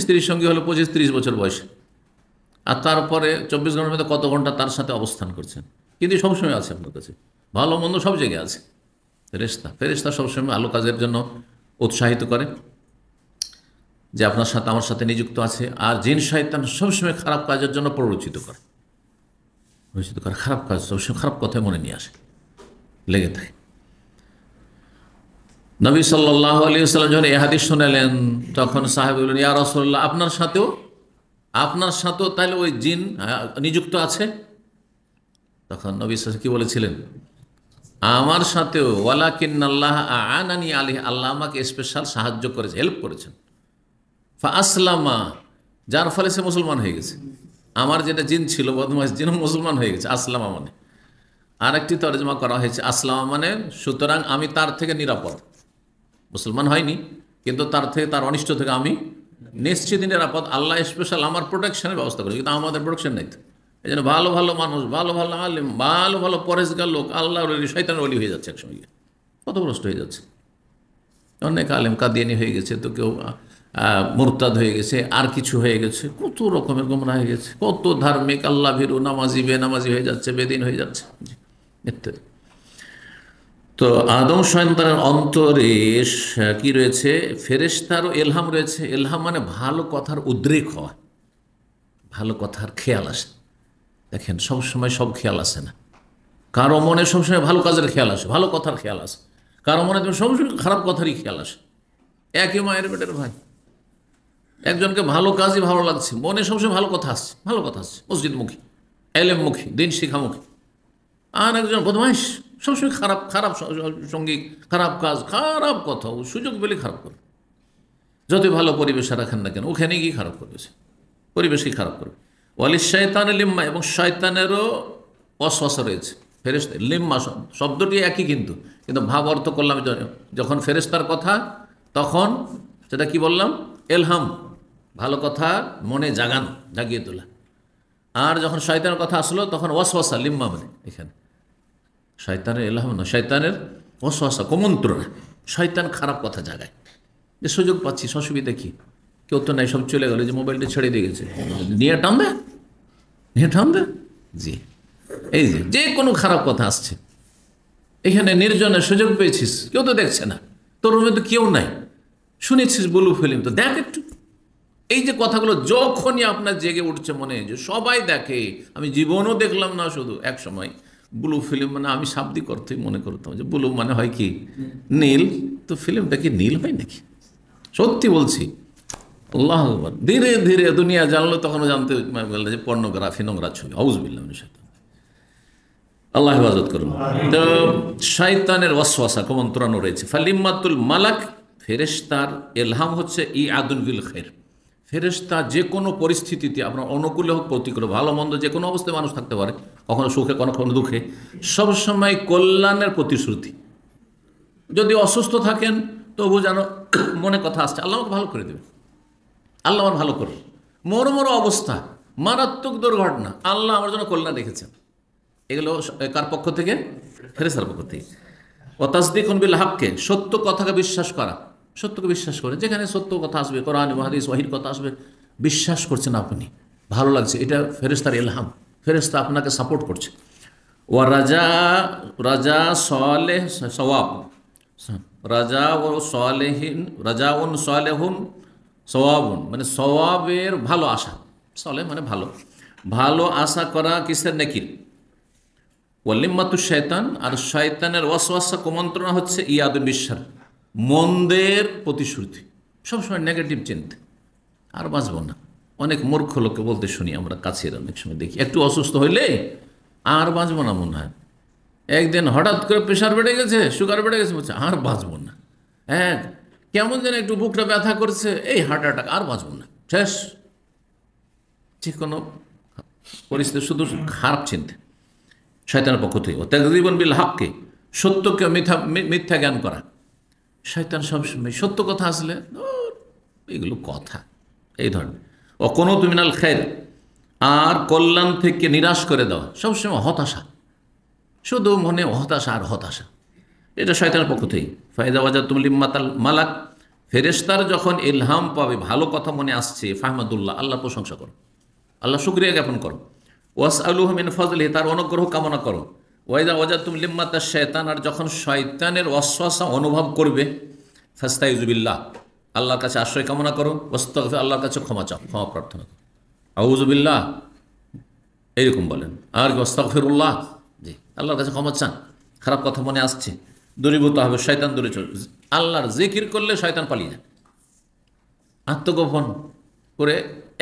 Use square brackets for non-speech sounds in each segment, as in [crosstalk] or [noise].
স্ত্রীর সঙ্গে হলো পঁচিশ তিরিশ বছর বয়সে। আর তারপরে চব্বিশ ঘণ্টার মধ্যে কত ঘণ্টা তার সাথে অবস্থান করছেন? কিন্তু সবসময় আছে আপনার কাছে। ভালো মন্দ সব জায়গায় আছে। ফেরেস্তা ফেরেস্তা সবসময় আলো কাজের জন্য উৎসাহিত করে যে আপনার সাথে আমার সাথে নিযুক্ত আছে। আর জিন শয়তান সবসময় খারাপ কাজের জন্য প্ররোচিত করে। প্ররোচিত করে, খারাপ কাজ, সবসময় খারাপ কথাই মনে নিয়ে আসে। লেগে থাকে। নবী সাল্লাহ আলী সাল্লাম যখন এ হাদিস শোনালেন, তখন সাহেব বললেন, ইয়া রসল্লাহ আপনার সাথেও? আপনার সাথেও তাহলে ওই জিন নিযুক্ত আছে? তখন নবী সাল কি বলেছিলেন? আমার সাথেও ওয়ালাকিন আল্লাহ আনানি আলী আল্লাহ আমাকে স্পেশাল সাহায্য করেছে হেল্প করেছেন। ফা আসলামা যার ফলে সে মুসলমান হয়ে গেছে। আমার যেটা জিন ছিল বদমাস জিন মুসলমান হয়ে গেছে, আসলামা মানে। আরেকটি তর্জমা করা হয়েছে, আসলামা মানে সুতরাং আমি তার থেকে নিরাপদ। মুসলমান হয়নি, কিন্তু তার থেকে, তার অনিষ্ট থেকে আমি নিশ্চিত নিরাপদ। আল্লাহ স্পেশাল আমার প্রোটেকশনের ব্যবস্থা করেছে কিন্তু আমাদের প্রোটেকশন নেই এই জন্য ভালো ভালো মানুষ, ভালো ভালো আলিম, ভালো ভালো পরেশগার লোক আল্লাহ শৈতান অলি হয়ে যাচ্ছে একসঙ্গে কত ভ্রষ্ট হয়ে যাচ্ছে। অনেক আলেম কাদিয়ানি হয়ে গেছে, তো কেউ মুরতাদ হয়ে গেছে, আর কিছু হয়ে গেছে, কত রকমের গোমরা হয়ে গেছে, কত ধার্মিক, আল্লাহ ভীরু, নামাজি, বেনামাজি হয়ে যাচ্ছে, বেদিন হয়ে যাচ্ছে। ইত্যাদি তো আদম সন্তানের অন্তরে কি রয়েছে? ফেরেশতারও এলহাম রয়েছে। এলহাম মানে ভালো কথার উদ্রেক হওয়া। ভালো কথার খেয়াল আসে। দেখেন সব সময় সব খেয়াল আসে না। কারও মনে সবসময় ভালো কাজের খেয়াল আসে, ভালো কথার খেয়াল আসে। কারও মনে তুমি সবসময় খারাপ কথারই খেয়াল আসে। একই মায়ের পেটের ভাই। একজনকে ভালো কাজই ভালো লাগছে। মনে সবসময় ভালো কথা আসছে, ভালো কথা আসছে। মসজিদমুখী, এলেমমুখী দিন শিখামুখী আর একজন বদমাইশ। সবসময় খারাপ খারাপ সঙ্গী, খারাপ কাজ, খারাপ কথা সুযোগ পেলে খারাপ করবে। যতই ভালো পরিবেশে রাখেন না কেন, ওখানে গিয়ে খারাপ করবেছে পরিবেশকে খারাপ করবে। ওয়ালি শয়তান লিম্মা, এবং শয়তানেরও অশ্বাস রয়েছে। ফেরেস্তা লিম্মা শব্দ- শব্দটি একই কিন্তু। কিন্তু ভাব অর্থ করলাম যখন ফেরেস্তার কথা, তখন সেটা কি বললাম? এলহাম, ভালো কথা মনে জাগানো, জাগিয়ে তোলা। আর যখন শয়তানের কথা আসলো, তখন ওয়াসওয়াসা লিম্মা মানে এখানে। শয়তানের এলাহ না, শয়তানের ওয়াসওয়াসা কুমন্ত্রণা। শয়তান খারাপ কথা জাগায়। যে সুযোগ পাচ্ছি অসুবিধা কি? কেউ তো নাই, সব চলে গেল, যে মোবাইলটা ছেড়ে দিয়ে গেছে। নিয়ে টানবে? নিয়ে টানবে? জি। এই যে যে কোনো খারাপ কথা আসছে। এখানে নির্জনে সুযোগ পেয়েছিস, কেউ তো দেখছে না। তোর রুমে তো কেউ নাই। শুনেছিস বলু ফিল্ম তো, দেখ একটু। এই যে কথাগুলো যখনই আপনার জেগে উঠছে মনে, যে সবাই দেখে, আমি জীবনও দেখলাম না শুধু, এক সময়। ব্লু ফিল্ম মানে আমি শাব্দিক অর্থই মনে করতাম যে ব্লু মানে হয় কি? নীল। তো ফিল্মটা কি নীল হয় নাকি? সত্যি বলছি। আল্লাহ ধীরে ধীরে দুনিয়া জানলো, তখনও জানতে পারল যে পর্নোগ্রাফি নোংরা ছবি। হাউজবিল্লাহ আল্লাহ হেফাজত করুন। তো শয়তানের ওয়াসওয়াসা, কুমন্ত্রণও রয়েছে। ফালিম্মাতুল মালাক, ফেরেশতার এলহাম হচ্ছে ই আদুল খের ফেরেশতা যে কোনো পরিস্থিতিতে, আপনার অনুকূলে হোক, প্রতিকূলে ভালো মন্দ যে কোনো অবস্থায় মানুষ থাকতে পারে, কখনো সুখে, কখনো দুঃখে, সবসময় কল্যাণের প্রতিশ্রুতি। যদি অসুস্থ থাকেন, তবু যেন [clears throat] মনে কথা আসছে, আল্লাহ আমাকে ভালো করে দেবে আল্লাহ আমার ভালো করবে মরো মরো অবস্থা, মারাত্মক দুর্ঘটনা, আল্লাহ আমার জন্য কল্যাণ রেখেছেন। এগুলো কার পক্ষ থেকে? ফেরেসার পক্ষ থেকে। ও তাসদিক বিল হাককে, সত্য কথাকে বিশ্বাস করা। সত্যকে বিশ্বাস করে, যেখানে সত্য কথা আসবে, কোরআন মহাদিস ওয়াহির কথা আসবে, বিশ্বাস করছেন আপনি। ভালো লাগছে, এটা ফেরেস্তার এলহাম ফেরেস্তা আপনাকে সাপোর্ট করছে। ও রাজা রাজা সলেহ, সওয়াব। রাজা ও সলেহীন, রাজা উন সলেহুন, সওয়াবুন। মানে সওয়াবের ভালো আশা। সলে মানে ভালো। ভালো আশা করা কিসের নেকির? ওয়াল্লিম্মাতু শয়তান, আর শয়তানের ওয়াসওয়াসা কুমন্ত্রণা হচ্ছে ইয়াদুল বিশ্বাস মন্দের প্রতিশ্রুতি। সবসময় নেগেটিভ চিন্তা। আর বাঁচব না। অনেক মূর্খ লোককে বলতে শুনি, আমরা কাছের অনেক সময় দেখি। একটু অসুস্থ হইলে আর বাঁচবো না মনে হয়। একদিন হঠাৎ করে প্রেশার বেড়ে গেছে সুগার বেড়ে গেছে, বলছে আর বাঁচবো না। হ্যাঁ কেমন যেন একটু বুকটা ব্যথা করছে, এই হার্ট অ্যাটাক আর বাঁচবো না। শেষ। যে কোনো পরিস্থিতি শুধু খারাপ চিন্তা। শয়তানের পক্ষ থেকে। ও জীবন বিল হাককে। সত্যকে মিথ্যা মিথ্যা জ্ঞান করা। শয়তান সবসময় সত্য কথা আসলে এগুলো কথা, এই ধরনের। ও কোনো তুমিনাল খের আর কল্যাণ থেকে নিরাশ করে দেওয়া, সবসময় হতাশা। শুধু মনে হতাশা আর হতাশা। এটা শয়তানের পক্ষ থেকে ফায়দা বাজার তুমি লিম্মাতাল মালাক ফেরেস্তার যখন ইলহাম পাবে, ভালো কথা মনে আসছে, ফাহমাদুল্লাহ আল্লাহ প্রশংসা করো। আল্লাহ শুক্রিয়া জ্ঞাপন করো। ওয়াস আলুহ মিন ফজলি তার অনুগ্রহ কামনা করো। ওয়াইদা ওয়াজা তুম লিম্মাতা শয়তান, আর যখন শয়তানের অশ্বাসা অনুভব করবে ফাস্তাইজুবিল্লাহ আল্লাহর কাছে আশ্রয় কামনা করো ওস্তফ আল্লাহর কাছে ক্ষমা চাও, ক্ষমা প্রার্থনা করো। আউজুবিল্লাহ এইরকম বলেন। আর কি ওস্তফিরুল্লাহ জি, আল্লাহর কাছে ক্ষমা চান। খারাপ কথা মনে আসছে, দূরীভূত হবে, শয়তান দূরে চল আল্লাহর জিকির করলে শয়তান পালিয়ে যায়। আত্মগোপন করে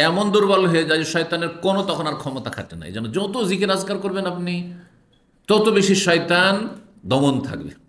এমন দুর্বল হয়ে যায় যে শয়তানের কোনো তখন আর ক্ষমতা খাটে না। এই যত জিকির আজকার করবেন আপনি তত বেশি শয়তান দমন থাকবে।